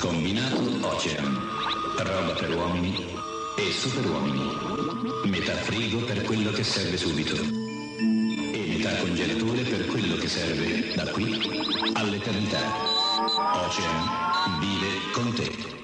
Combinato Ocean. Roba per uomini e superuomini. Metà frigo per quello che serve subito. E metà congelatore per quello che serve da qui all'eternità. Ocean vive con te.